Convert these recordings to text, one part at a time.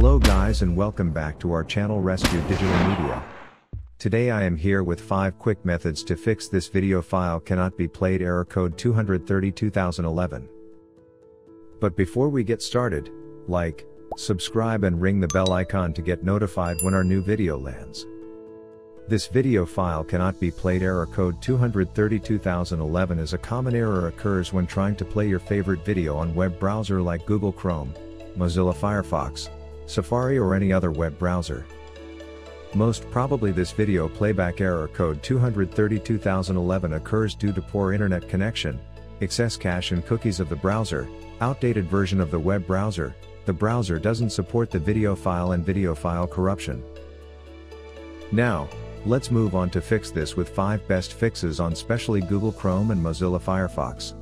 Hello guys and welcome back to our channel Rescue Digital Media. Today I am here with 5 quick methods to fix this video file cannot be played error code 230 2011. But before we get started, like, subscribe and ring the bell icon to get notified when our new video lands. This video file cannot be played error code 230 2011 is a common error occurs when trying to play your favorite video on web browser like Google Chrome, Mozilla Firefox, Safari or any other web browser. Most probably this video playback error code 230 2011 occurs due to poor internet connection, excess cache and cookies of the browser, outdated version of the web browser, the browser doesn't support the video file and video file corruption. Now, let's move on to fix this with 5 best fixes on specially Google Chrome and Mozilla Firefox.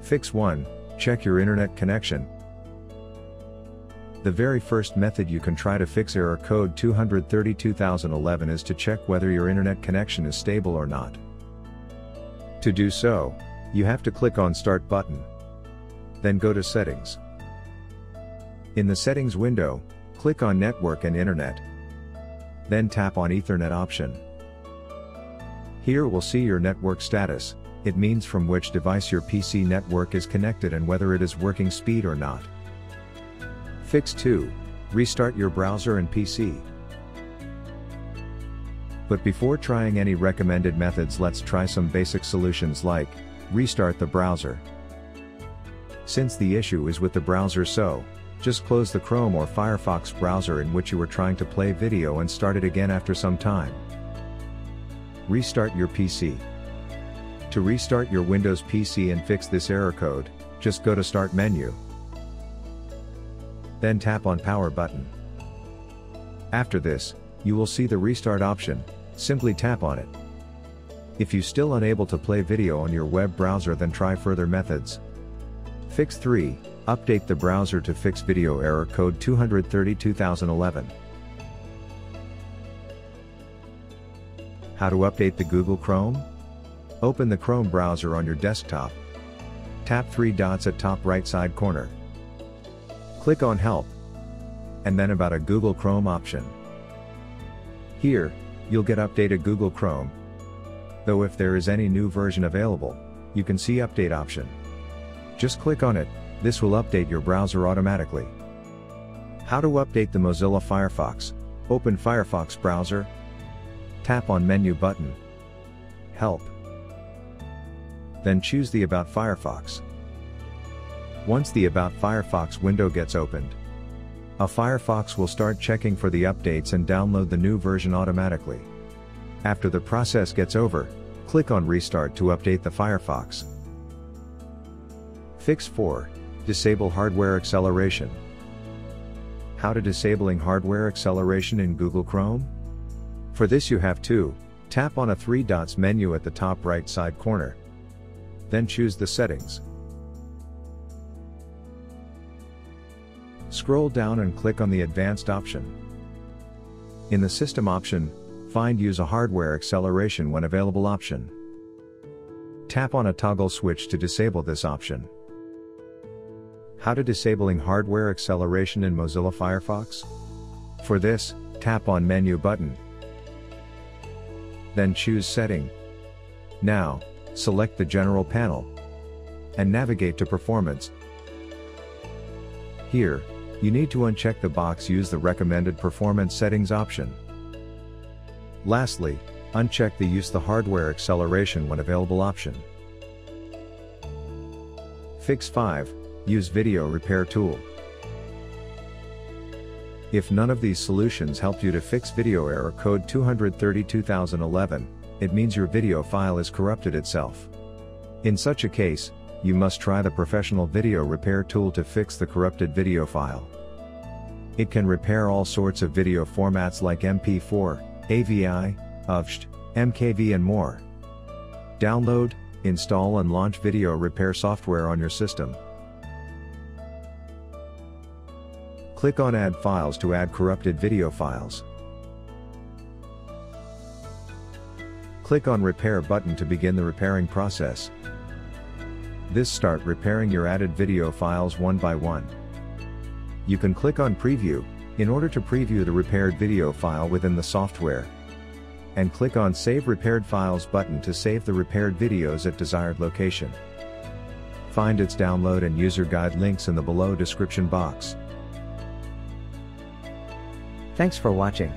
Fix 1, check your internet connection, the very first method you can try to fix error code 230 2011 is to check whether your internet connection is stable or not. To do so, you have to click on Start button. Then go to Settings. In the Settings window, click on Network and Internet. Then tap on Ethernet option. Here we'll see your network status, it means from which device your PC network is connected and whether it is working speed or not. Fix 2. Restart your browser and PC. But before trying any recommended methods let's try some basic solutions like, restart the browser. Since the issue is with the browser so, just close the Chrome or Firefox browser in which you were trying to play video and start it again after some time. Restart your PC. To restart your Windows PC and fix this error code, just go to Start menu. Then tap on Power button. After this, you will see the restart option, simply tap on it. If you still unable to play video on your web browser then try further methods. Fix 3, update the browser to fix video error code 230 2011. How to update the Google Chrome? Open the Chrome browser on your desktop. Tap three dots at top right side corner. Click on Help. And then about a Google Chrome option. Here, you'll get updated Google Chrome. Though if there is any new version available, you can see update option. Just click on it, this will update your browser automatically. How to update the Mozilla Firefox. Open Firefox browser. Tap on menu button. Help. Then choose the About Firefox. Once the About Firefox window gets opened, a Firefox will start checking for the updates and download the new version automatically. After the process gets over, click on Restart to update the Firefox. Fix 4. Disable Hardware Acceleration. How to disabling hardware acceleration in Google Chrome? For this you have to, tap on a three dots menu at the top right side corner. Then choose the settings. Scroll down and click on the Advanced option. In the System option, find Use a Hardware Acceleration when available option. Tap on a toggle switch to disable this option. How to disabling hardware acceleration in Mozilla Firefox? For this, tap on Menu button. Then choose Setting. Now, select the General panel. And navigate to Performance. Here, you need to uncheck the box use the recommended performance settings option. Lastly, uncheck the use the hardware acceleration when available option. Fix 5, use video repair tool. If none of these solutions helped you to fix video error code 230 2011, it means your video file is corrupted itself. In such a case, you must try the professional video repair tool to fix the corrupted video file. It can repair all sorts of video formats like MP4, AVI, UVST, MKV and more. Download, install and launch video repair software on your system. Click on Add Files to add corrupted video files. Click on Repair button to begin the repairing process. This start repairing your added video files one by one. You can click on Preview, in order to preview the repaired video file within the software. And click on Save Repaired Files button to save the repaired videos at desired location. Find its download and user guide links in the below description box. Thanks for watching.